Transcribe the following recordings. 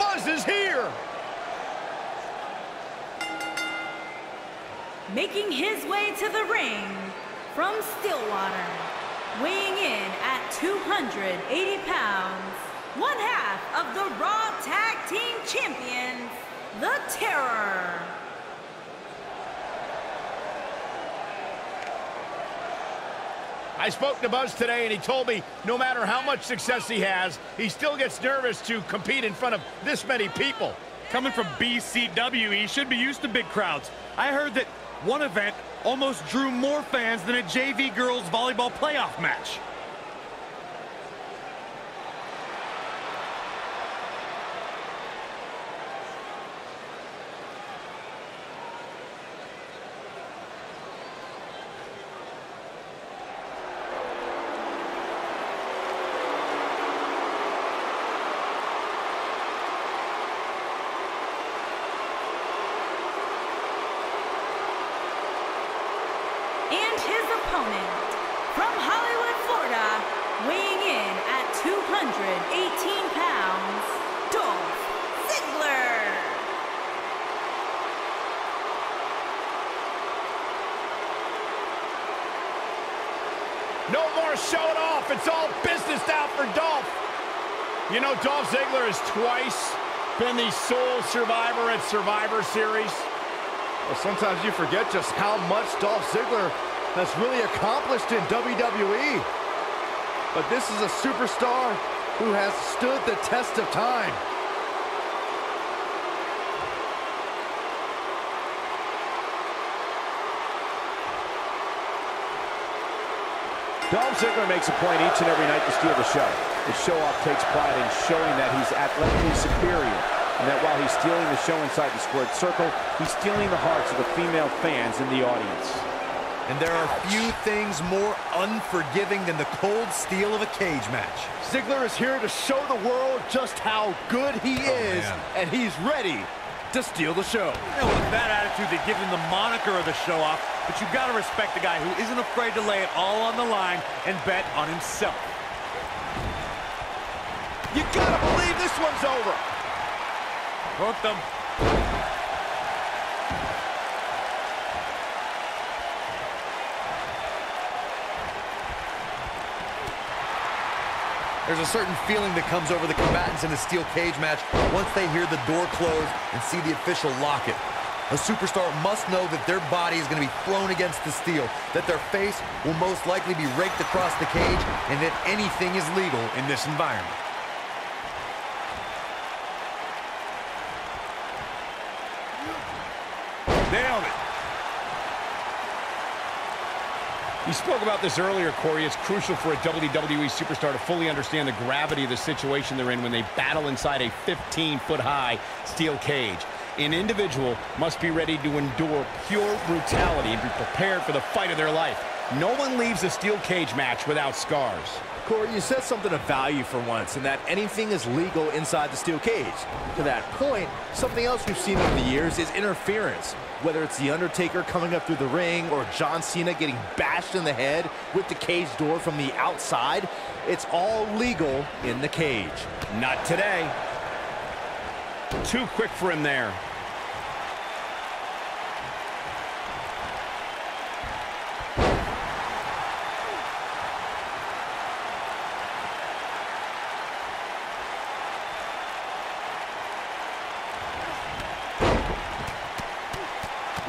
Buzz is here. Making his way to the ring from Stillwater, weighing in at 280 pounds, one half of the Raw Tag Team Champions, The Terror. I spoke to Buzz today, and he told me no matter how much success he has, he still gets nervous to compete in front of this many people. Coming from BCW, he should be used to big crowds. I heard that one event almost drew more fans than a JV girls volleyball playoff match. And his opponent from Hollywood, Florida, weighing in at 218 pounds, Dolph Ziggler. No more showing off. It's all business now for Dolph. You know, Dolph Ziggler has twice been the sole survivor at Survivor Series. Well, sometimes you forget just how much Dolph Ziggler has really accomplished in WWE. But this is a superstar who has stood the test of time. Dolph Ziggler makes a point each and every night to steal the show. The show-off takes pride in showing that he's athletically superior, and that while he's stealing the show inside the squared circle, he's stealing the hearts of the female fans in the audience. And there are few things more unforgiving than the cold steel of a cage match. Ziggler is here to show the world just how good he oh, is, man. and he's ready to steal the show. You know, with that attitude, they give him the moniker of the show-off, but you've got to respect the guy who isn't afraid to lay it all on the line and bet on himself. You gotta believe this one's over. Hooked. There's a certain feeling that comes over the combatants in a steel cage match once they hear the door close and see the official lock it. A superstar must know that their body is going to be thrown against the steel, that their face will most likely be raked across the cage, and that anything is legal in this environment. Nailed it. You spoke about this earlier, Corey. It's crucial for a WWE superstar to fully understand the gravity of the situation they're in when they battle inside a 15-foot-high steel cage. An individual must be ready to endure pure brutality and be prepared for the fight of their life. No one leaves a steel cage match without scars. Corey, you said something of value for once, in that anything is legal inside the steel cage. To that point, something else we've seen over the years is interference. Whether it's The Undertaker coming up through the ring or John Cena getting bashed in the head with the cage door from the outside, it's all legal in the cage. Not today. Too quick for him there.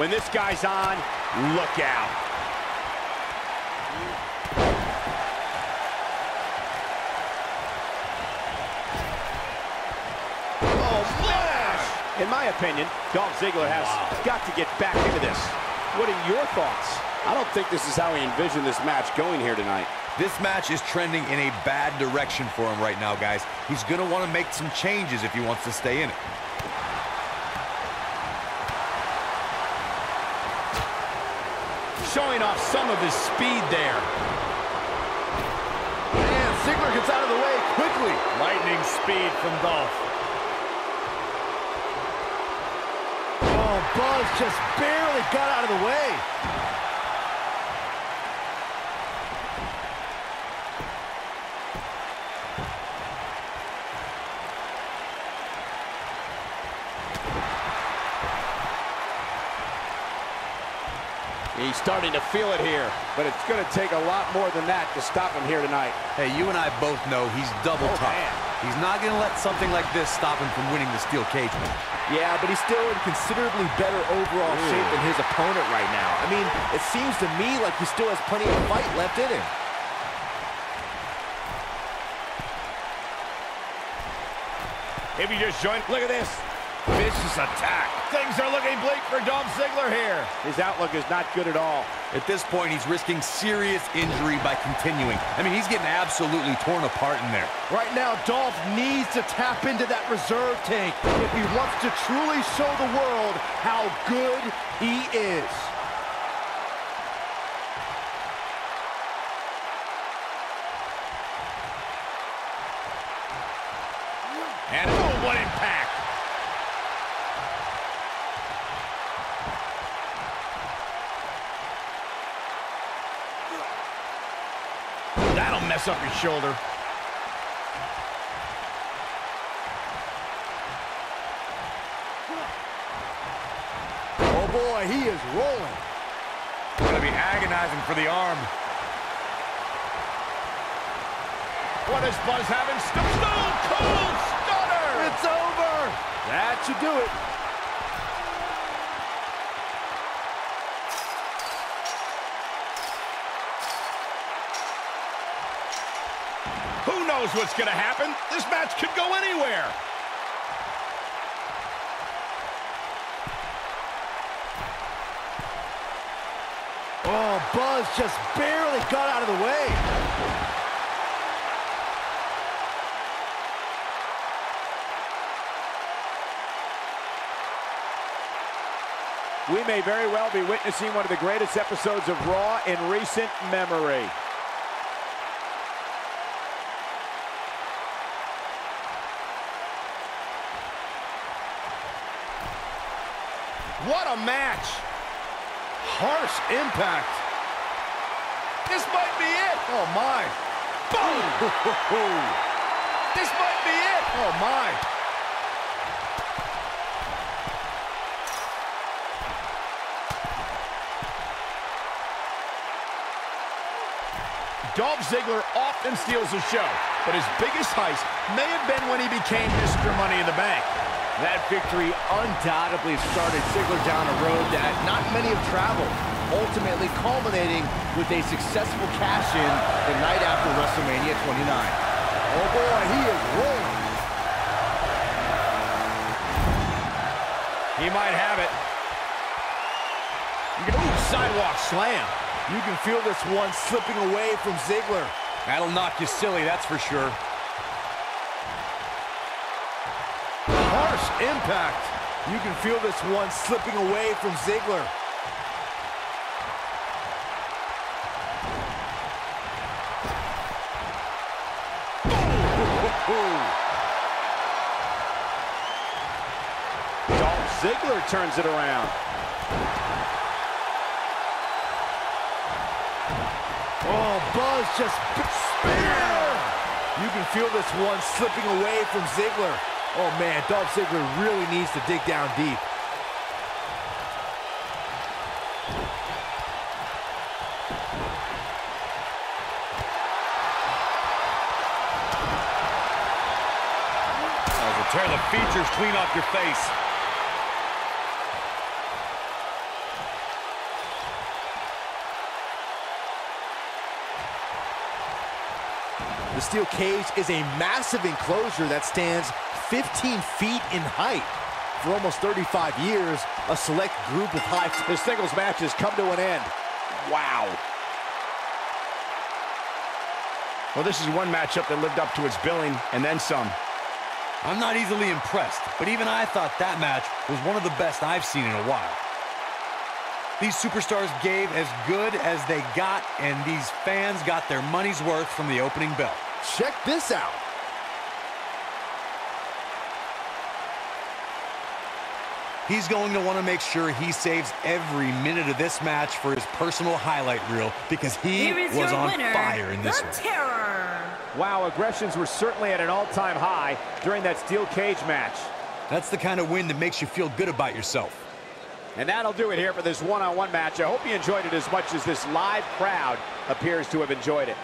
When this guy's on, look out. Oh, smash! In my opinion, Dolph Ziggler has got to get back into this. What are your thoughts? I don't think this is how he envisioned this match going here tonight. This match is trending in a bad direction for him right now, guys. He's going to want to make some changes if he wants to stay in it. Showing off some of his speed there. And Ziggler gets out of the way quickly. Lightning speed from Dolph. Oh, Buzz just barely got out of the way. Starting to feel it here. But it's going to take a lot more than that to stop him here tonight. Hey, you and I both know he's double Oh, tough. man. He's not going to let something like this stop him from winning the steel cage match. Yeah, but he's still in considerably better overall shape than his opponent right now. I mean, it seems to me like he still has plenty of fight left in him. If you just joined, look at this. Vicious attack. Things are looking bleak for Dolph Ziggler here. His outlook is not good at all. At this point, he's risking serious injury by continuing. I mean, he's getting absolutely torn apart in there. Right now, Dolph needs to tap into that reserve tank if he wants to truly show the world how good he is. And oh, what impact. That'll up your shoulder. Oh boy, he is rolling. Going to be agonizing for the arm. What does Buzz having? in Stone Cold Stunner? It's over. That should do it. Who knows what's going to happen? This match could go anywhere. Oh, Buzz just barely got out of the way. We may very well be witnessing one of the greatest episodes of Raw in recent memory. What a match. Harsh impact. This might be it. Oh, my. Boom. this might be it. Oh, my. Dolph Ziggler often steals the show, but his biggest heist may have been when he became Mr. Money in the Bank. That victory undoubtedly started Ziggler down a road that not many have traveled, ultimately culminating with a successful cash-in the night after WrestleMania 29. Oh boy, he is rolling. He might have it. Ooh, sidewalk slam. You can feel this one slipping away from Ziggler. That'll knock you silly, that's for sure. Harsh impact. You can feel this one slipping away from Ziggler. Dolph Ziggler turns it around. Oh, Buzz just spear! You can feel this one slipping away from Ziggler. Oh man, Dolph Ziggler really needs to dig down deep. Tear the features clean off your face. The steel cage is a massive enclosure that stands 15 feet in height. For almost 35 years, a select group of high... The singles match has come to an end. Wow. Well, this is one matchup that lived up to its billing and then some. I'm not easily impressed, but even I thought that match was one of the best I've seen in a while. These superstars gave as good as they got, and these fans got their money's worth from the opening bell. Check this out. He's going to want to make sure he saves every minute of this match for his personal highlight reel because he Here is was on winner, fire in this the one. Terror. Wow, aggressions were certainly at an all-time high during that steel cage match. That's the kind of win that makes you feel good about yourself. And that'll do it here for this one-on-one -on -one match. I hope you enjoyed it as much as this live crowd appears to have enjoyed it.